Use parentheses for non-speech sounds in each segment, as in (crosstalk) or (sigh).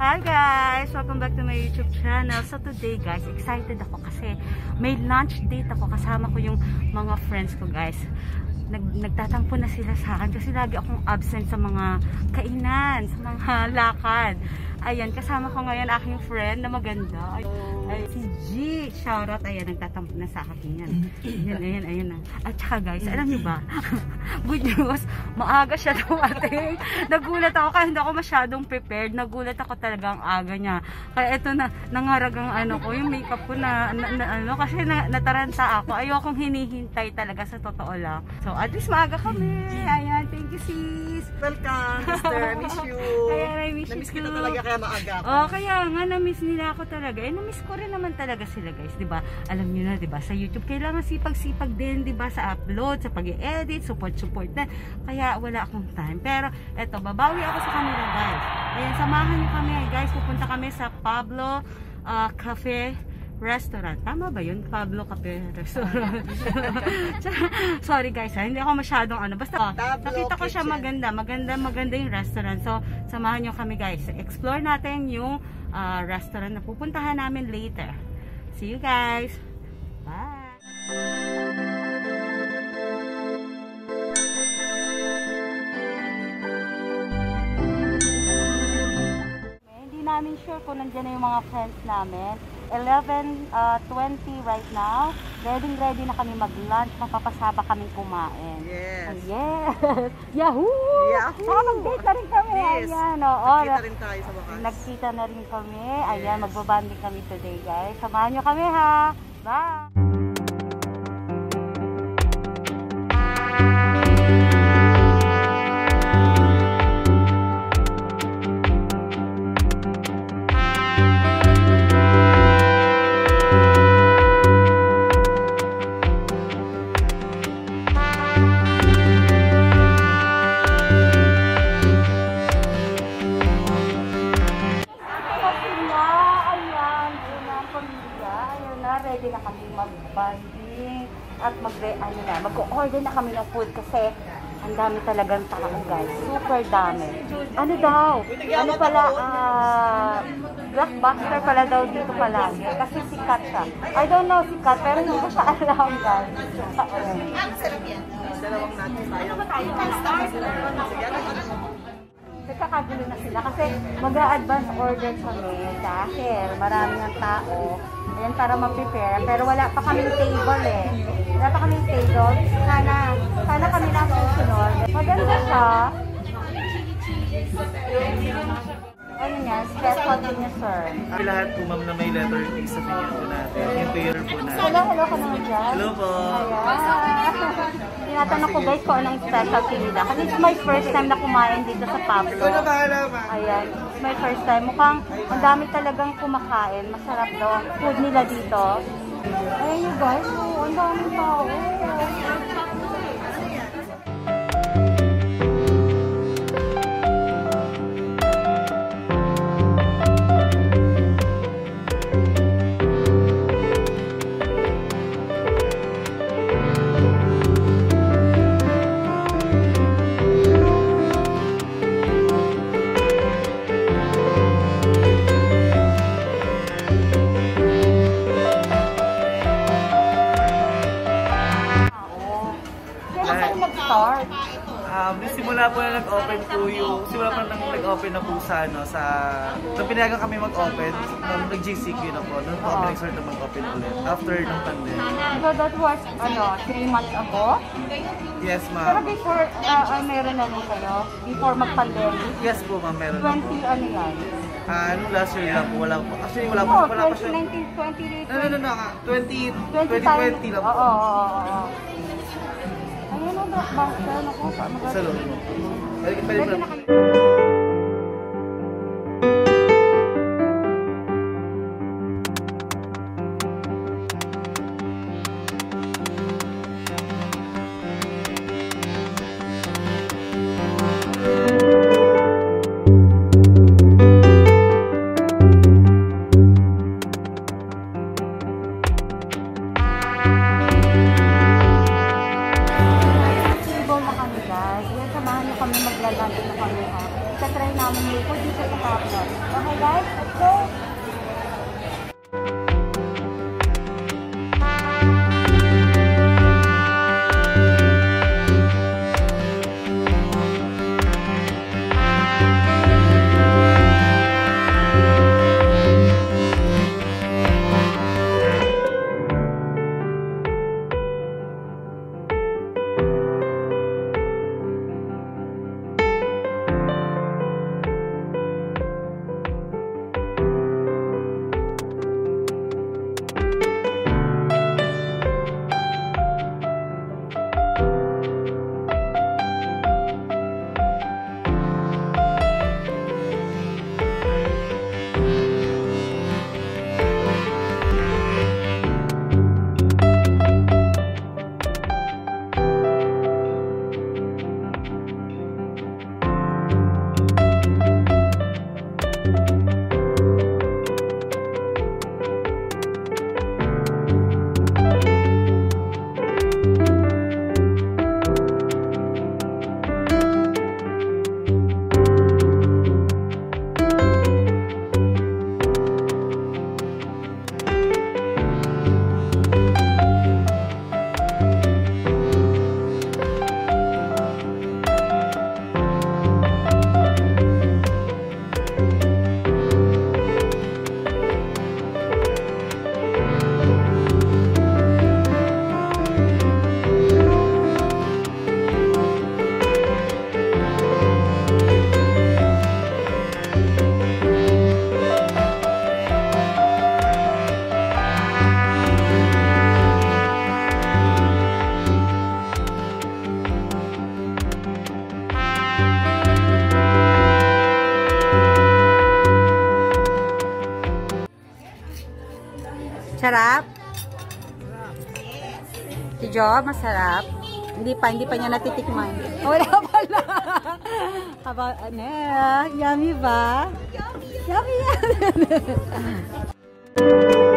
Hi guys! Welcome back to my YouTube channel. So today guys, excited ako kasi may lunch date ako. Kasama ko yung mga friends ko guys. Nag, nagtatampo na sila sa akin kasi lagi akong absent sa mga kainan, sa mga (laughs) lakad. Ayan, kasama ko ngayon aking friend na maganda. Ay, ay, si G. Shoutout. Ayan, nagtatampo na sa akin yan. Ayan, ayan, ayan. na. At saka guys, alam niyo ba? (laughs) Good news, maaga siya dumating. Nagulat ako kasi hindi ako masyadong prepared. Nagulat ako talaga ang aga niya. Kaya ito na, nangaragang ano ko, yung makeup ko na, na, na ano, kasi na, nataranta ako. Ayokong hinihintay talaga sa totoo lang. So, at least maaga kami. Ayan, thank you sis. Welcome, sister. Miss you. (laughs) Ayan, I miss you Namiss kita talaga kaya maaga ako. Oh, kaya nga na-miss nila ako talaga. Eh na-miss ko rin naman talaga sila, guys, 'di ba? Alam niyo na, 'di ba? Sa YouTube kailangan sipag-sipag din, 'di ba? Sa upload, sa pag-edit, support-support na. Kaya wala akong time. Pero eto, babawi ako sa kanila, guys. Ayan, samahan niyo kami, guys. Pupunta kami sa Pablo ah, Cafe restaurant. Tama ba yun? Pablo Cafe Restaurant. Sorry (laughs) guys, ha? hindi ako masyadong ano. Basta, oh, nakita ko siya maganda. Maganda, maganda yung restaurant. So, samahan nyo kami guys. Explore natin yung ah, restaurant na pupuntahan namin later. See you guys! Bye! Namin sure kung nandiyan na yung mga friends namin. 11, uh, 20 right now. Ready ready na kami mag-lunch. Magpapasaba kami kumain. Yes. Yes! (laughs) Yahoo! Yahoo! Saka mag-date na rin kami. Yes. Ayan, oo. Nakita rin tayo sa wakas. Nagkita na rin kami. Ayan, Yes. magbabanding kami today, guys. Samahan nyo kami, ha? Bye! Na, mag-order na kami ng food kasi ang dami talagang tao guys. Super dami. Ano daw? Ano pala, ah, blockbuster pala daw dito palagi. Kasi sikat siya. I don't know sikat, pero hindi ko siya alam guys. Ayun. Dalawang natin tayo. Nagkakagulo na sila kasi mag-a-advance order kami dahil marami ng tao. Ayan, para ma-prepare. Pero wala pa kaming table eh. Wala pa kaming table. Sana, sana kami na susunod. Maganda siya. Niya? Special din niya, sir. Kami lahat po ma'am na may letter T sa pinyan po natin. Yung payer po natin. Hello, hello ka naman dyan. Hello po. Ayan. Tinatanong ko guys kung anong specialty nila. Kasi it's my first time na kumain dito sa Pablo. Ikaw na bahala, ma. Ayan, it's my first time. Mukhang ang dami talagang kumakain. Masarap daw ang food nila dito. Ayan you guys, oh, ang daming. Tao. nag-open po yung, simula pa nang nag-open na po sa, ano, sa, nung pinayagan kami mag-open, nung nag-GCQ na po, doon po kami ah. nag-start na mag-open ulit, after ng pandemic. So that was, ano, 3 months ago? Yes, ma'am. Pero before, uh, uh, meron na mo kayo? Before mag-pandemic? Yes po, ma'am, meron 20, na po. 20 ano yan? ano uh, last year lang po, wala po. Actually, wala po, wala pa 2019, 20, 20, 20, 20, 20, 20, 20, 20, 20, 20, 20, 20, ba? Bakit? Ano ko? Saan? Sa loob. Pwede na kami. Okay guys, let's go. Job, masarap? Hindi pa, hindi pa niya natitikman. (laughs) Wala pala. Aba, ano, yummy ba? Yummy! Yummy! (laughs)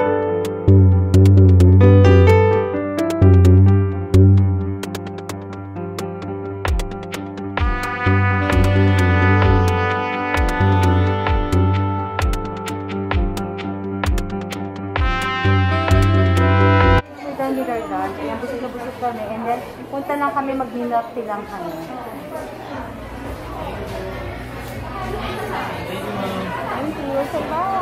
punta lang kami, mag-milk tea lang kami. Thank you. So, bye!